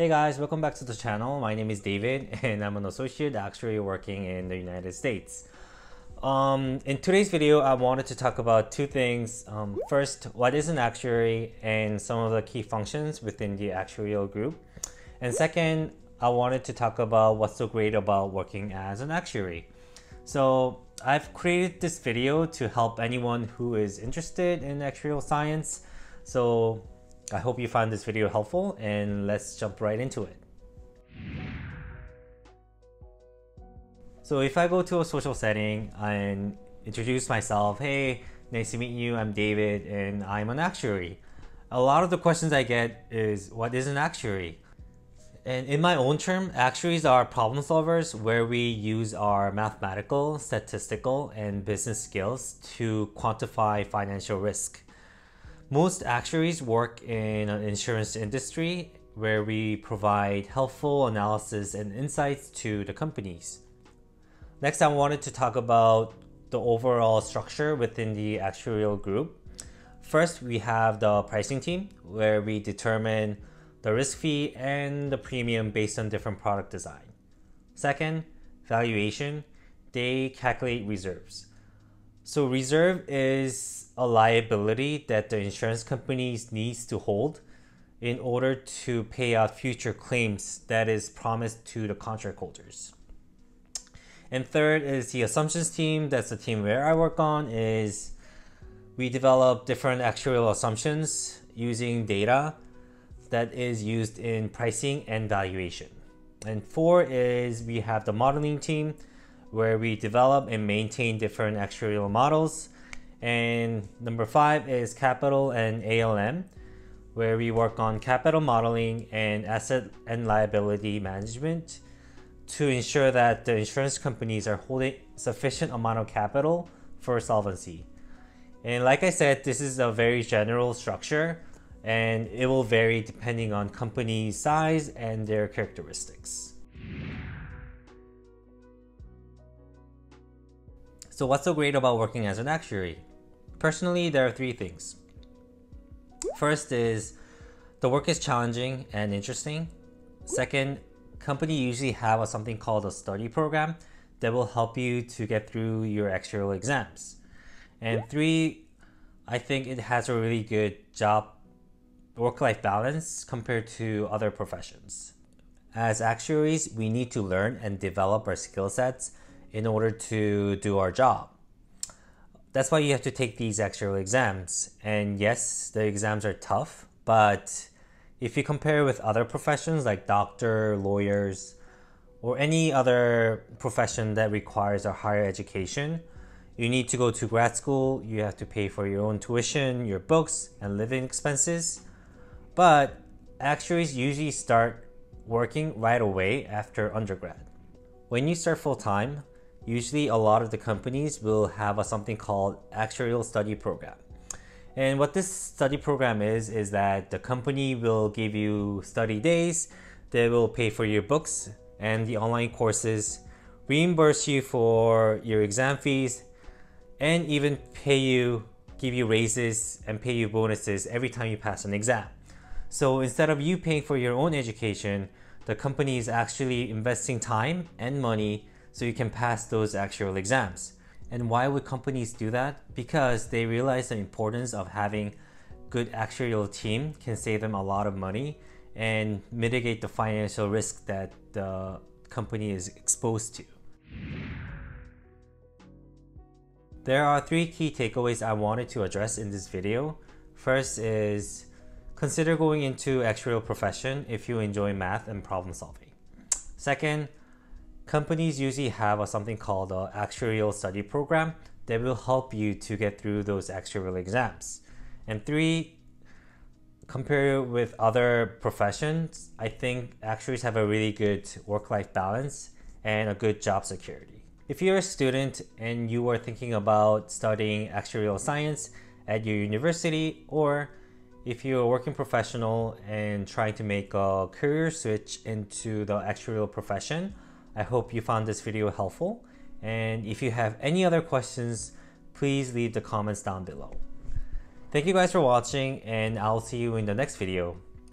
Hey guys, welcome back to the channel. My name is David and I'm an associate actuary working in the United States. Um, in today's video, I wanted to talk about two things. Um, first, what is an actuary and some of the key functions within the actuarial group. And second, I wanted to talk about what's so great about working as an actuary. So I've created this video to help anyone who is interested in actuarial science. So I hope you find this video helpful and let's jump right into it. So if I go to a social setting and introduce myself, hey, nice to meet you, I'm David and I'm an actuary. A lot of the questions I get is, what is an actuary? And in my own term, actuaries are problem solvers where we use our mathematical, statistical, and business skills to quantify financial risk. Most actuaries work in an insurance industry where we provide helpful analysis and insights to the companies. Next, I wanted to talk about the overall structure within the actuarial group. First, we have the pricing team where we determine the risk fee and the premium based on different product design. Second, valuation. They calculate reserves. So reserve is a liability that the insurance companies needs to hold in order to pay out future claims that is promised to the contract holders. And third is the assumptions team. That's the team where I work on is we develop different actuarial assumptions using data that is used in pricing and valuation. And four is we have the modeling team where we develop and maintain different actuarial models. And number five is capital and ALM where we work on capital modeling and asset and liability management to ensure that the insurance companies are holding sufficient amount of capital for solvency. And like I said, this is a very general structure and it will vary depending on company size and their characteristics. So what's so great about working as an actuary? Personally, there are three things. First is the work is challenging and interesting. Second, company usually have a, something called a study program that will help you to get through your actuarial exams. And three, I think it has a really good job work-life balance compared to other professions. As actuaries, we need to learn and develop our skill sets in order to do our job. That's why you have to take these actuarial exams. And yes, the exams are tough, but if you compare with other professions like doctor, lawyers, or any other profession that requires a higher education, you need to go to grad school, you have to pay for your own tuition, your books, and living expenses. But actuaries usually start working right away after undergrad. When you start full time, usually a lot of the companies will have a, something called actuarial study program. And what this study program is, is that the company will give you study days, they will pay for your books and the online courses, reimburse you for your exam fees, and even pay you, give you raises and pay you bonuses every time you pass an exam. So instead of you paying for your own education, the company is actually investing time and money so you can pass those actual exams. And why would companies do that? Because they realize the importance of having good actuarial team can save them a lot of money and mitigate the financial risk that the company is exposed to. There are three key takeaways I wanted to address in this video. First is consider going into actuarial profession if you enjoy math and problem solving. Second, companies usually have a, something called an actuarial study program that will help you to get through those actuarial exams. And three, compare with other professions, I think actuaries have a really good work-life balance and a good job security. If you're a student and you are thinking about studying actuarial science at your university, or if you're a working professional and trying to make a career switch into the actuarial profession, I hope you found this video helpful. And if you have any other questions, please leave the comments down below. Thank you guys for watching and I'll see you in the next video.